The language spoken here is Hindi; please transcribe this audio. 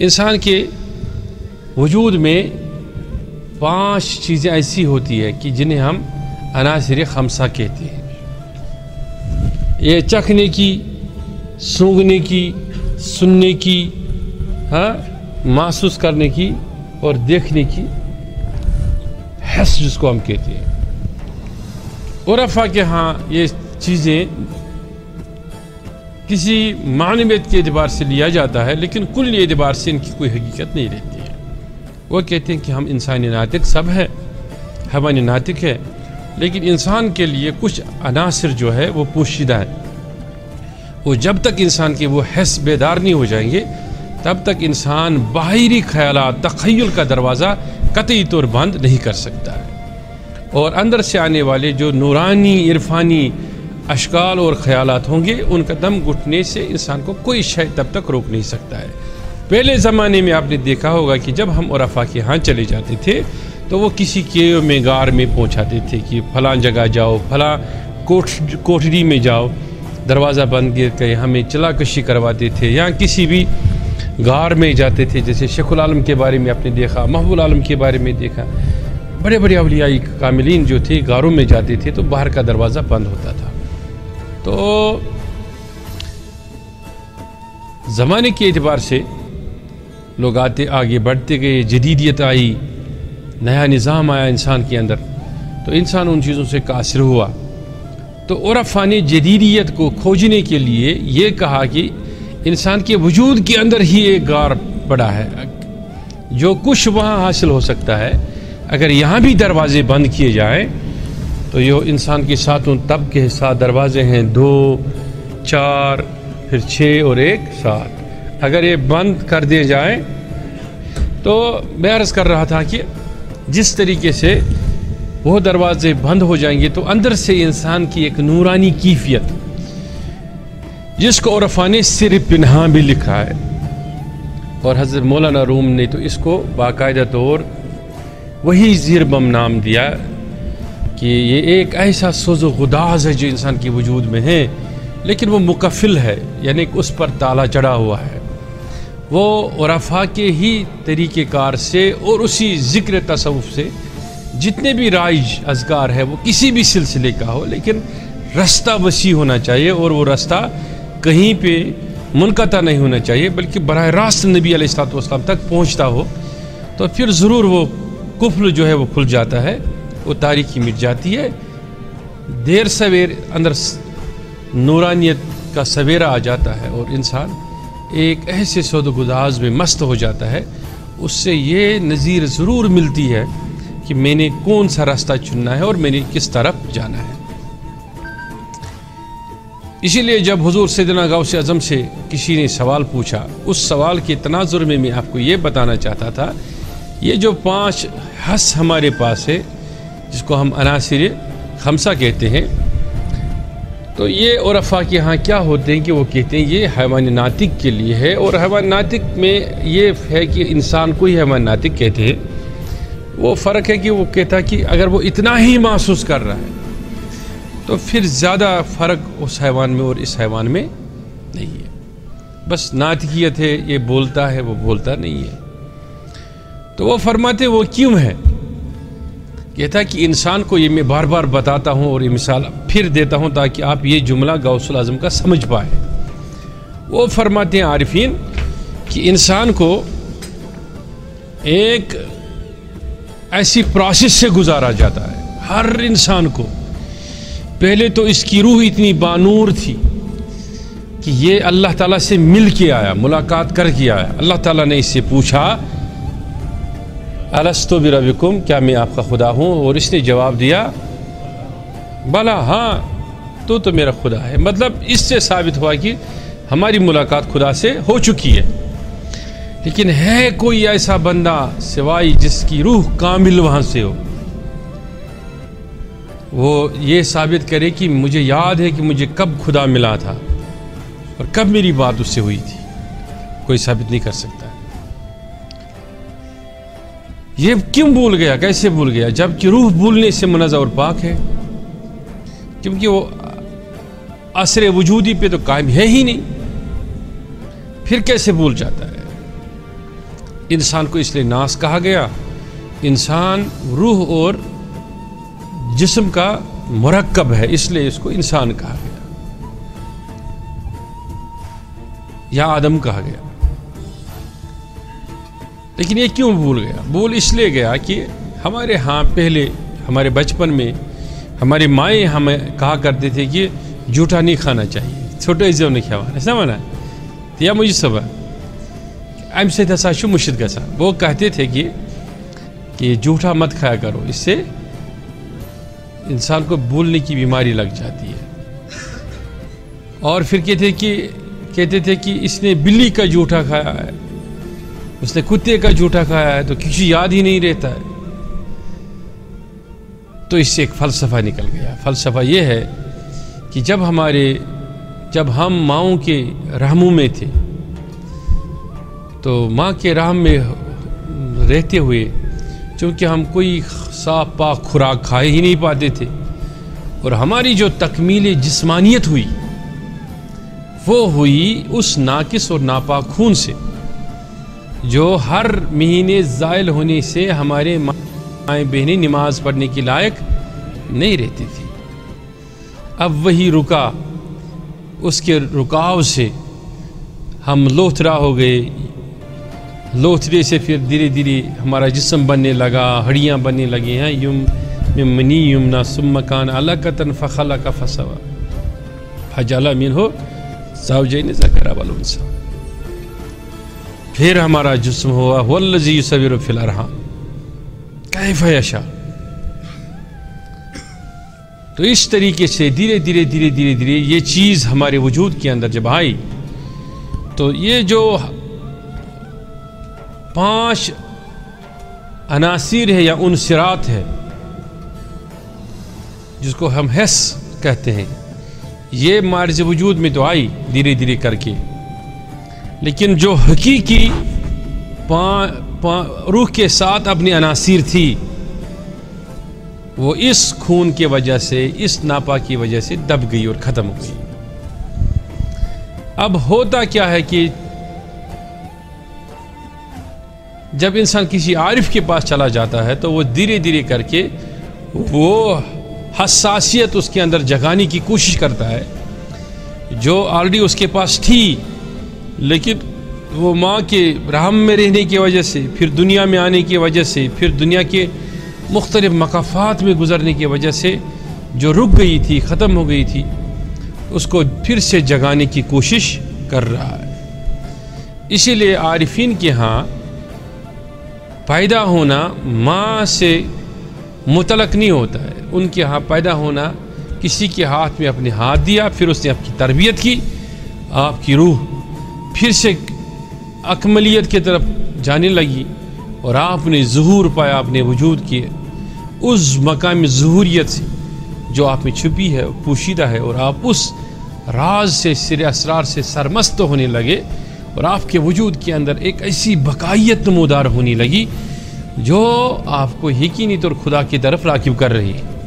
इंसान के वजूद में पाँच चीज़ें ऐसी होती है कि जिन्हें हम अनासर खमसा कहते हैं। ये चखने की, सूंघने की, सुनने की हाँ महसूस करने की और देखने की हस जिसको हम कहते हैं। उरफा के यहाँ ये चीज़ें किसी मानवियत के अतबार से लिया जाता है, लेकिन कुल एतबार से इनकी कोई हकीकत नहीं रहती है। वो कहते हैं कि हम इंसानी नातिक सब है हमारी नातिक है, लेकिन इंसान के लिए कुछ अनासर जो है, वो पोशीदा है। वो जब तक इंसान के वो हैस बेदार नहीं हो जाएँगे, तब तक इंसान बाहरी ख्याल तखयल का दरवाज़ा कतई तौर बंद नहीं कर सकता। है और अंदर से आने वाले जो नूरानी, इरफानी अशकाल और ख्याल होंगे, उनका दम घुटने से इंसान को कोई शय तब तक रोक नहीं सकता है। पहले ज़माने में आपने देखा होगा कि जब हम उरफा के यहाँ चले जाते थे तो वो किसी के में गार में पहुँचाते थे कि फ़लाँ जगह जाओ, फलां कोठ, कोठरी में जाओ, दरवाज़ा बंद करके हमें चला कशी करवाते थे, या किसी भी गार में जाते थे, जैसे शेखुल आलम के बारे में आपने देखा महबूल आलम के बारे में देखा। बड़े बड़े अवलियाई कामिलीन जो थे, गारों में जाते थे तो बाहर का दरवाज़ा बंद होता था। तो ज़माने के अतबार से लोग आते, आगे बढ़ते गए, जदीदियत आई, नया निज़ाम आया इंसान के अंदर। तो इंसान उन चीज़ों से कासिर हुआ। तो उरफा ने जदीदियत को खोजने के लिए ये कहा कि इंसान के वजूद के अंदर ही एक गार पड़ा है। जो कुछ वहाँ हासिल हो सकता है, अगर यहाँ भी दरवाजे बंद किए जाएँ तो ये इंसान के उन तब के साथ दरवाजे हैं, दो, चार, फिर छः और एक, सात। अगर ये बंद कर दिए जाए तो मैं अर्ज़ कर रहा था कि जिस तरीके से वो दरवाजे बंद हो जाएँगे तो अंदर से इंसान की एक नूरानी कीफियत, जिसको औरफा ने सिर पिन्हा भी लिखा है। और हज़रत मौलाना रूम ने तो इसको बाकायदा तौर वही जीरबम नाम दिया कि ये एक ऐसा सोजो गुदाज है जो इंसान के वजूद में है, लेकिन वो मुकफिल है, यानी उस पर ताला चढ़ा हुआ है। वो उरफा के ही तरीक़ेकार से और उसी ज़िक्र तसवुफ़ से जितने भी राइज अजगार है, वो किसी भी सिलसिले का हो, लेकिन रास्ता वसी होना चाहिए और वो रास्ता कहीं पे मुनकता नहीं होना चाहिए, बल्कि बर रास्त नबी अलैहिस्सलाम तक पहुँचता हो तो फिर ज़रूर वो कुफल जो है वो खुल जाता है। वो तारीखी मिट जाती है। देर सवेर अंदर नूरानियत का सवेरा आ जाता है और इंसान एक ऐसे सौदगुदाज में मस्त हो जाता है। उससे ये नज़ीर ज़रूर मिलती है कि मैंने कौन सा रास्ता चुनना है और मैंने किस तरफ़ जाना है। इसीलिए जब हुजूर सैदना गाँव से अज़म से किसी ने सवाल पूछा, उस सवाल के तनाजुर में मैं आपको ये बताना चाहता था, ये जो पाँच हस हमारे पास है जिसको हम अनासर खमसा कहते हैं। तो ये औरफा के यहाँ क्या होते हैं कि वो कहते हैं, ये हैवान नातिक के लिए है और हैवान नातिक में ये है कि इंसान को ही हैवान नातिक कहते हैं। वो फ़र्क है कि वो कहता है कि अगर वो इतना ही महसूस कर रहा है तो फिर ज़्यादा फ़र्क उस हैवान में और इस हैवान में नहीं है। बस नातिकियत है, ये बोलता है, वो बोलता नहीं है। तो वो फरमाते वो क्यों है? कहता कि इंसान को ये मैं बार बार बताता हूँ और ये मिसाल फिर देता हूँ ताकि आप ये जुमला गौसल आज़म का समझ पाए। वो फरमाते हैं, आरिफीन, कि इंसान को एक ऐसी प्रोसेस से गुजारा जाता है। हर इंसान को। पहले तो इसकी रूह इतनी बानूर थी कि ये अल्लाह ताला से मिल के आया, मुलाकात करके आया। अल्लाह ताला ने इससे पूछा अलस्तो बिरबिकुम क्या मैं आपका खुदा हूँ और इसने जवाब दिया भला हाँ तो तो मेरा खुदा है मतलब इससे साबित हुआ कि हमारी मुलाकात खुदा से हो चुकी है लेकिन है कोई ऐसा बंदा सिवाय जिसकी रूह कामिल वहाँ से हो वो ये साबित करे कि मुझे याद है कि मुझे कब खुदा मिला था और कब मेरी बात उससे हुई थी कोई साबित नहीं कर सकता ये क्यों भूल गया? कैसे भूल गया? जबकि रूह भूलने से मुनजा और पाक है। क्योंकि वो असर वजूदी पे तो कायम है ही नहीं। फिर कैसे भूल जाता है? इंसान को इसलिए नास कहा गया, इंसान रूह और जिस्म का मरकब है, इसलिए इसको इंसान कहा गया। या आदम कहा गया। लेकिन ये क्यों भूल गया? भूल इसलिए गया कि हमारे यहाँ पहले हमारे बचपन में हमारी माएँ हमें कहा करते थे कि जूठा नहीं खाना चाहिए। छोटे जो नहीं माना तो या मुझे सब अम ससा मुश्किल गा वो कहते थे कि कि जूठा मत खाया करो, इससे इंसान को भूलने की बीमारी लग जाती है। और फिर कहते कि, कहते थे कि इसने बिल्ली का जूठा खाया है। उसने कुत्ते का जूठा खाया है तो किसी याद ही नहीं रहता है। तो इससे एक फ़लसफ़ा निकल गया। फ़लसफ़ा ये है कि जब हमारे, जब हम माओ के रहमों में थे तो माँ के रहम में रहते हुए चूँकि हम कोई साफ़ पाक खुराक खाए ही नहीं पाते थे और हमारी जो तकमील जिस्मानियत हुई, वो हुई उस नाकिस और नापाक खून से। जो हर महीने ज़ायल होने से हमारे माए बहनें नमाज़ पढ़ने के लायक नहीं रहती थी। अब वही रुका, उसके रुकाव से हम लोथरा हो गए। लोथरे से फिर धीरे धीरे हमारा जिसम बनने लगा हड़ियाँ बनने लगी हैं। युम मनी युमना सुम मकान अलकतन फ़खला का फसवा। फजला मीन हो साउजैन ज़करा वलसा फिर हमारा जिसम हुआ वल्लजी सबिर फिलरहा कैफ यशा? तो इस तरीके से धीरे धीरे धीरे धीरे धीरे ये चीज़ हमारे वजूद के अंदर जब आई तो ये जो पाँच अनासिर है या उनसरात है, जिसको हम हैस कहते हैं, ये मार्ज वजूद में तो आई धीरे धीरे करके। लेकिन जो हकीकी रूह के साथ अपनी अनासिर थी, वो इस खून की वजह से, इस नापा की वजह से दब गई और ख़त्म हो गई। अब होता क्या है कि जब इंसान किसी आरिफ के पास चला जाता है तो वो धीरे धीरे करके वो हसासियत उसके अंदर जगाने की कोशिश करता है, जो ऑलरेडी उसके पास थी। लेकिन वो माँ के रहम में रहने की वजह से, फिर दुनिया में आने की वजह से, फिर दुनिया के मुख्तलिफ़ मकाफात में गुजरने की वजह से जो रुक गई थी, ख़त्म हो गई थी, उसको फिर से जगाने की कोशिश कर रहा है। इसीलिए आरिफिन के यहाँ पैदा होना माँ से मुतलक नहीं होता है। उनके यहाँ पैदा होना किसी के हाथ में अपने हाथ दिया, फिर उसने आपकी तरबियत की, आपकी रूह फिर से अकमलियत की तरफ़ जाने लगी और आपने जहूर पाया, आपने वजूद किए। उस मकाम जहूरीत से जो आप में छुपी है, पोशीदा है और आप उस राज से, सिर असरार से सरमस्त होने लगे और आपके वजूद के अंदर एक ऐसी बकायत नमोदार होने लगी जो आपको यकीनी तौर खुदा की तरफ़ राकिब कर रही है।